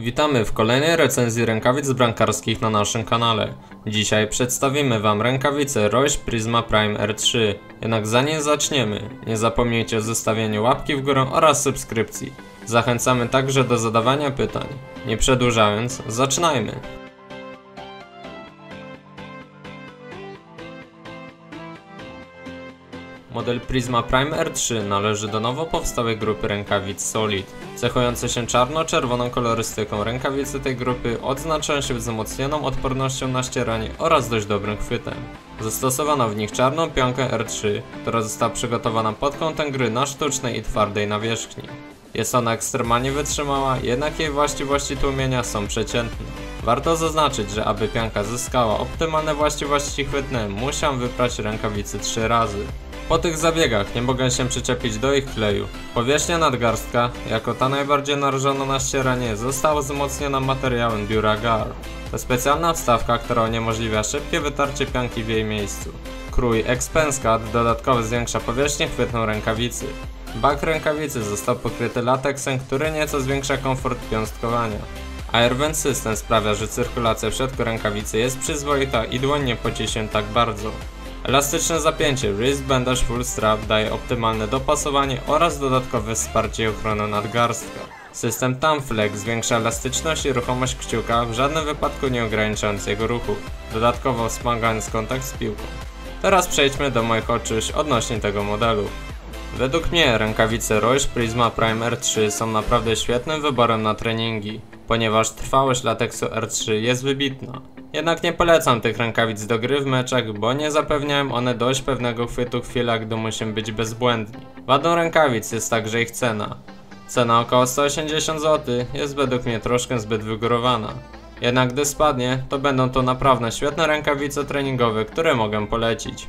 Witamy w kolejnej recenzji rękawic brankarskich na naszym kanale. Dzisiaj przedstawimy Wam rękawice Roche Prisma Prime R3. Jednak zanim zaczniemy, nie zapomnijcie o zostawieniu łapki w górę oraz subskrypcji. Zachęcamy także do zadawania pytań. Nie przedłużając, zaczynajmy! Model Prisma Prime R3 należy do nowo powstałej grupy rękawic Solid. Cechujące się czarno-czerwoną kolorystyką rękawice tej grupy odznaczają się wzmocnioną odpornością na ścieranie oraz dość dobrym chwytem. Zastosowano w nich czarną pionkę R3, która została przygotowana pod kątem gry na sztucznej i twardej nawierzchni. Jest ona ekstremalnie wytrzymała, jednak jej właściwości tłumienia są przeciętne. Warto zaznaczyć, że aby pianka zyskała optymalne właściwości chwytne, musiał wyprać rękawicy 3 razy. Po tych zabiegach nie mogę się przyczepić do ich kleju. Powierzchnia nadgarstka, jako ta najbardziej narażona na ścieranie, została wzmocniona materiałem Duragar. To specjalna wstawka, która uniemożliwia szybkie wytarcie pianki w jej miejscu. Krój Expenscat dodatkowo zwiększa powierzchnię chwytną rękawicy. Bak rękawicy został pokryty lateksem, który nieco zwiększa komfort piąstkowania. Airvent System sprawia, że cyrkulacja w środku rękawicy jest przyzwoita i dłoń nie poci się tak bardzo. Elastyczne zapięcie Wrist Bandage Full Strap daje optymalne dopasowanie oraz dodatkowe wsparcie i ochronę nadgarstka. System Tamflex zwiększa elastyczność i ruchomość kciuka, w żadnym wypadku nie ograniczając jego ruchu, dodatkowo wspomagając kontakt z piłką. Teraz przejdźmy do moich odczuć odnośnie tego modelu. Według mnie rękawice Roche Prisma Prime R3 są naprawdę świetnym wyborem na treningi, ponieważ trwałość lateksu R3 jest wybitna. Jednak nie polecam tych rękawic do gry w meczach, bo nie zapewniają one dość pewnego chwytu w chwilach, gdy musimy być bezbłędni. Wadą rękawic jest także ich cena. Cena około 180 zł jest według mnie troszkę zbyt wygórowana. Jednak gdy spadnie, to będą to naprawdę świetne rękawice treningowe, które mogę polecić.